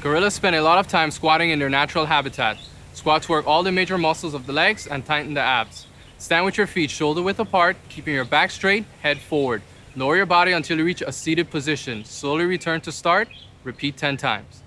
Gorillas spend a lot of time squatting in their natural habitat. Squats work all the major muscles of the legs and tighten the abs. Stand with your feet shoulder width apart, keeping your back straight, head forward. Lower your body until you reach a seated position. Slowly return to start. Repeat 10 times.